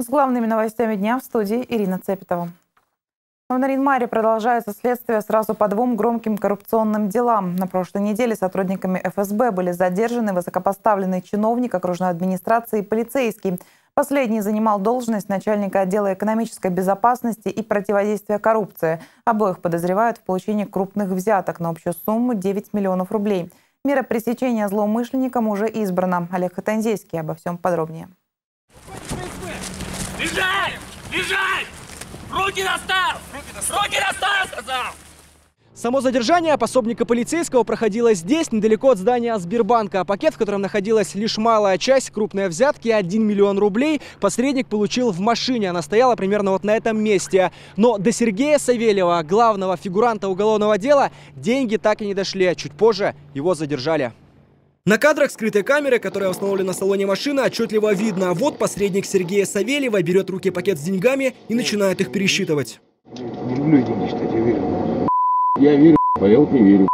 С главными новостями дня в студии Ирина Цепетова. В Наринмаре продолжается следствие сразу по двум громким коррупционным делам. На прошлой неделе сотрудниками ФСБ были задержаны высокопоставленный чиновник окружной администрации и полицейский. Последний занимал должность начальника отдела экономической безопасности и противодействия коррупции. Обоих подозревают в получении крупных взяток на общую сумму 9 миллионов рублей. Мера пресечения злоумышленникам уже избрана. Олег Хатанзейский обо всем подробнее. Лежать! Лежать! Руки достал! Руки достал, сказал! Само задержание пособника полицейского проходило здесь, недалеко от здания Сбербанка. Пакет, в котором находилась лишь малая часть крупной взятки, 1 миллион рублей, посредник получил в машине. Она стояла примерно вот на этом месте. Но до Сергея Савельева, главного фигуранта уголовного дела, деньги так и не дошли. Чуть позже его задержали. На кадрах скрытой камеры, которая установлена в салоне машины, отчетливо видно. Вот посредник Сергея Савельева берет в руки пакет с деньгами и начинает их пересчитывать. Не люблю деньги считать, я верю. Я верю, а я вот не верю.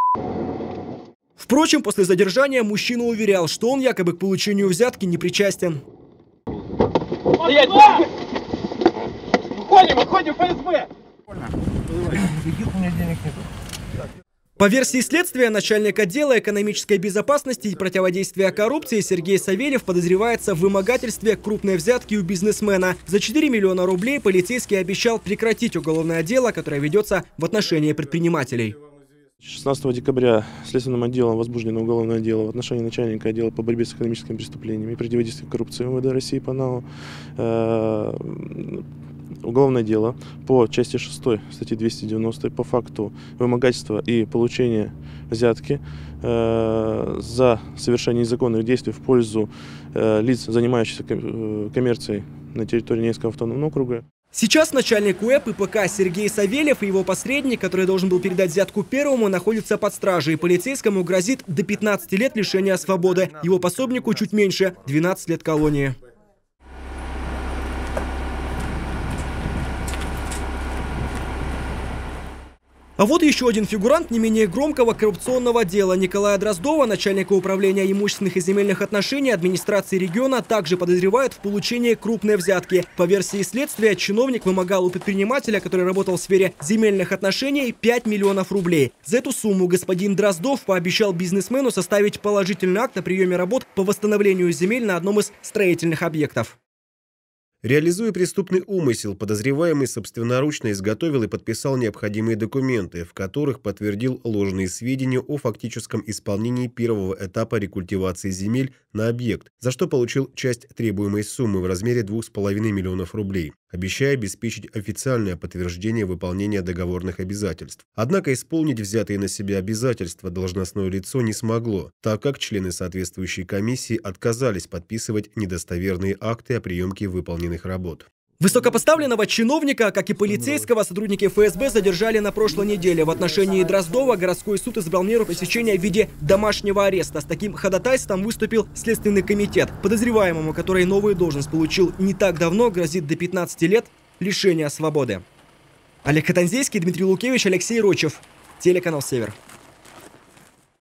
Впрочем, после задержания мужчина уверял, что он якобы к получению взятки не причастен. Стоять! Уходим, уходим, ФСБ! Каких у меня денег нет? По версии следствия, начальник отдела экономической безопасности и противодействия коррупции Сергей Савельев подозревается в вымогательстве крупной взятки у бизнесмена. За 4 миллиона рублей полицейский обещал прекратить уголовное дело, которое ведется в отношении предпринимателей. 16 декабря следственным отделом возбуждено уголовное дело в отношении начальника отдела по борьбе с экономическими преступлениями и противодействию коррупции МВД России по НАУ. Э, уголовное дело по части 6 статьи 290 по факту вымогательства и получения взятки э, за совершение незаконных действий в пользу э, лиц, занимающихся коммерцией на территории Ненецкого автономного округа. Сейчас начальник УЭП и ПК Сергей Савельев и его посредник, который должен был передать взятку первому, находятся под стражей. Полицейскому грозит до 15 лет лишения свободы. Его пособнику чуть меньше – 12 лет колонии. А вот еще один фигурант не менее громкого коррупционного дела. Николая Дроздова, начальника управления имущественных и земельных отношений администрации региона, также подозревают в получении крупной взятки. По версии следствия, чиновник вымогал у предпринимателя, который работал в сфере земельных отношений, 5 миллионов рублей. За эту сумму господин Дроздов пообещал бизнесмену составить положительный акт о приеме работ по восстановлению земель на одном из строительных объектов. Реализуя преступный умысел, подозреваемый собственноручно изготовил и подписал необходимые документы, в которых подтвердил ложные сведения о фактическом исполнении первого этапа рекультивации земель на объект, за что получил часть требуемой суммы в размере 2,5 миллионов рублей, обещая обеспечить официальное подтверждение выполнения договорных обязательств. Однако исполнить взятые на себя обязательства должностное лицо не смогло, так как члены соответствующей комиссии отказались подписывать недостоверные акты о приемке выполненных работ. Высокопоставленного чиновника, как и полицейского, сотрудники ФСБ задержали на прошлой неделе. В отношении Дроздова городской суд избрал меру пресечения в виде домашнего ареста. С таким ходатайством выступил Следственный комитет. Подозреваемому, который новую должность получил не так давно, грозит до 15 лет лишения свободы. Олег Катанзейский, Дмитрий Лукевич, Алексей Рочев. Телеканал «Север».